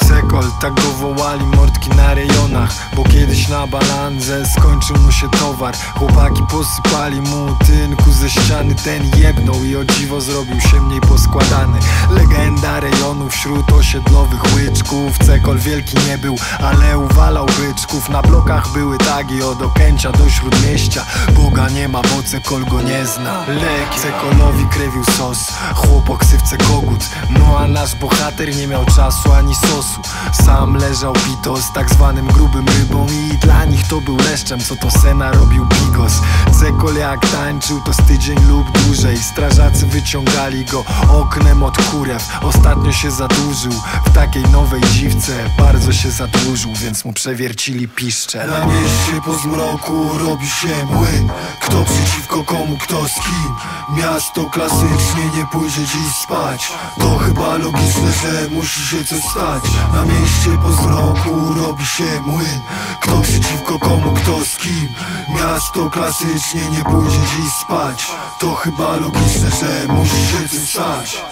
Cekol, tak go wołali mordki na rejonach Bo kiedyś na balanze skończył mu się towar. Chłopaki posypali mu tynku ze ściany Ten jebnął i o dziwo zrobił się mniej poskładany. Legenda rejonu wśród osiedlowych łyczków. Cekol wielki nie był, ale uwalał byczków. Na blokach były tagi od Okęcia do Śródmieścia. Boga nie ma, bo Cekol go nie zna. Lek Cekolowi krewił sos. Chłop o ksywce kogut. No a nasz bohater nie miał czasu ani sosu. Sam leżał pito z tak zwanym grubym rybą I dla nich to był leszczem, co to Sena robił bigos Jak tańczył to z tydzień lub dłużej. Strażacy wyciągali go oknem od kurew. Ostatnio się zadłużył w takiej nowej dziwce. Bardzo się zadłużył, więc mu przewiercili piszcze Na mieście po zmroku robi się młyn Kto przeciwko komu, kto z kim? Miasto klasycznie nie pójdzie dziś spać. To chyba logiczne, że musi się coś stać. Na mieście po zmroku robi się młyn Kto przeciwko komu, kto Miasto klasycznie nie pójdzie dziś spać. To chyba logiczne, że musi się coś stać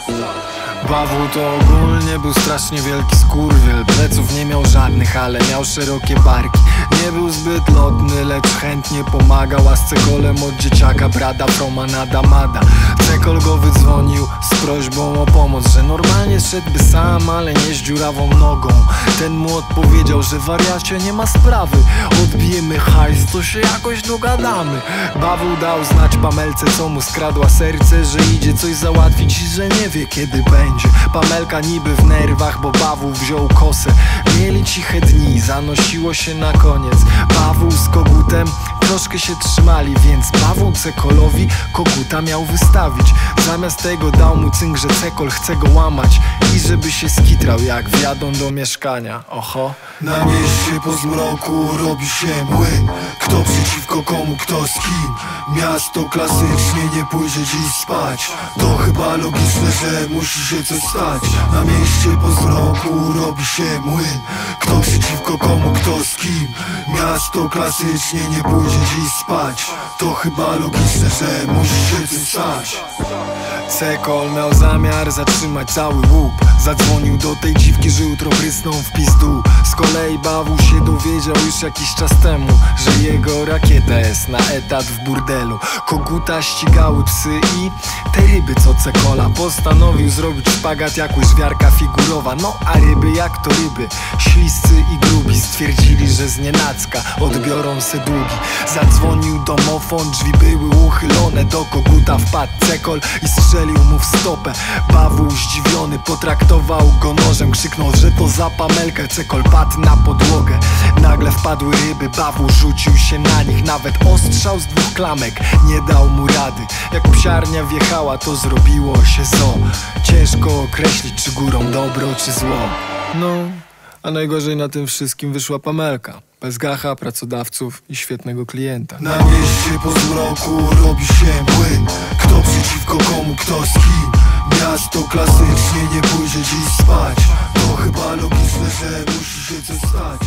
Bawu to ogólnie był strasznie wielki skurwiel. Pleców nie miał żadnych, ale miał szerokie barki. Nie był zbyt lotny, lecz chętnie pomagał. A z Cekolem od dzieciaka brada promanada mada Cekol go wydzwonił z prośbą o pomoc Że normalnie szedłby sam, ale nie z dziurawą nogą. Ten mu odpowiedział, że wariacie nie ma sprawy. Odbijemy hajs, to się jakoś dogadamy. Bawu dał znać Pamelce, co mu skradła serce Że idzie coś załatwić i że nie wie kiedy będzie Pamelka niby w nerwach, bo Bawu wziął kosę. Mieli ciche dni, zanosiło się na koniec. Bawu z kogutem troszkę się trzymali Więc Paweł Cekolowi koguta miał wystawić. Zamiast tego dał mu cynk, że Cekol chce go łamać I żeby się skitrał jak wjadą do mieszkania. Oho. Na mieście po zmroku robi się młyn Kto przeciwko komu, kto z kim? Miasto klasycznie nie pójdzie dziś spać. To chyba logiczne, że musi się coś stać. Na mieście po zmroku robi się młyn Kto przeciwko komu, kto z kim? Miasto klasycznie nie pójdzie dziś spać. To chyba logiczne, że musi się coś stać. Cekol miał zamiar zatrzymać cały łup. Zadzwonił do tej dziwki, że jutro prysną w pizdu. Z kolei Bawu się dowiedział już jakiś czas temu Że jego rakieta jest na etat w burdelu. Koguta ścigały psy i te ryby co Cekola Postanowił zrobić szpagat jak łyżwiarka figurowa. No a ryby jak to ryby Śliscy i grubi stwierdzili, że z nienacka odbiorą se długi. Zadzwonił domofon, drzwi były uchylone Do koguta wpadł Cekol i strzelił mu w stopę. Bawu zdziwiony potraktował go nożem Krzyknął, że to za pamelkę. Cekol padł na podłogę. Nagle wpadły ryby, Bawu rzucił się na nich. Nawet ostrzał z dwóch klamek nie dał mu rady. Jak psiarnia wjechała to zrobiło się zo Ciężko określić czy górą dobro czy zło. No, a najgorzej na tym wszystkim wyszła Pamelka. Bez gacha, pracodawców i świetnego klienta. Na mieście po zmroku robi się młyn Kto przeciwko komu, kto z kim? Miasto klasycznie nie pójdzie dziś spać. To chyba logiczne, że musi się coś stać